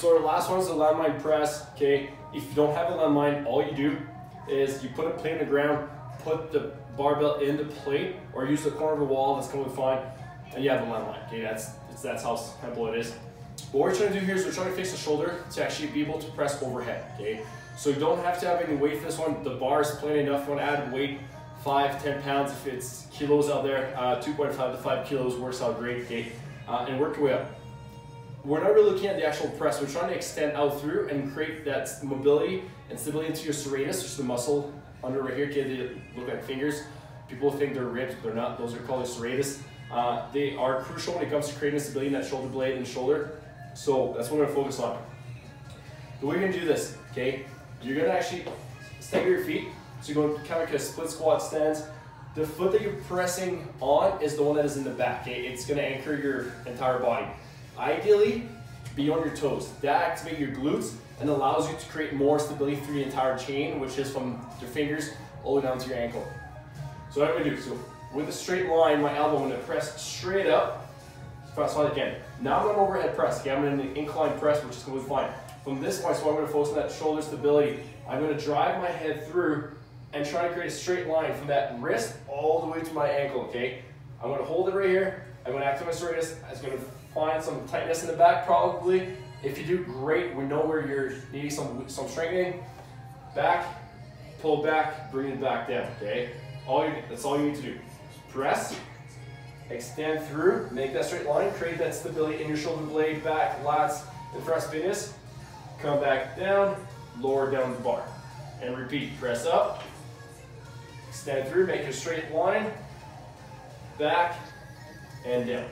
So our last one is the landmine press, okay? If you don't have a landmine, all you do is you put a plate on the ground, put the barbell in the plate, or use the corner of the wall, that's completely fine, and you have a landmine, okay? That's, that's how simple it is. What we're trying to do here is we're trying to fix the shoulder to actually be able to press overhead, okay? So you don't have to have any weight for this one. The bar is plenty enough. You want to add weight, five, 10 pounds if it's kilos out there. Uh, 2.5 to 5 kilos works out great, okay? Uh, and work your way up. We're not really looking at the actual press. We're trying to extend out through and create that mobility and stability into your serratus, which is the muscle under right here. Okay, they look like fingers. People think they're ribs, but they're not. Those are called the serratus. Uh, they are crucial when it comes to creating stability in that shoulder blade and shoulder. So that's what we're gonna focus on. The way you're gonna do this, okay? You're gonna actually stagger your feet. So you're going kind of like a split squat stance. The foot that you're pressing on is the one that is in the back. Okay? It's gonna anchor your entire body. Ideally, be on your toes. That activates your glutes and allows you to create more stability through the entire chain, which is from your fingers all the way down to your ankle. So what I'm gonna do, so with a straight line, my elbow, I'm gonna press straight up, as I can. Now I'm gonna overhead press, okay? I'm in an incline press, which is completely fine. From this point, so I'm gonna focus on that shoulder stability. I'm gonna drive my head through and try to create a straight line from that wrist all the way to my ankle, okay? I'm gonna hold it right here. I'm gonna activate my serratus. I'm gonna find some tightness in the back probably. If you do, great. We know where you're needing some, some strengthening. Back, pull back, bring it back down, okay? All you, that's all you need to do. Press, extend through, make that straight line, create that stability in your shoulder blade, back, lats, and thrust fitness. Come back down, lower down the bar. And repeat, press up, extend through, make a straight line, back, and down.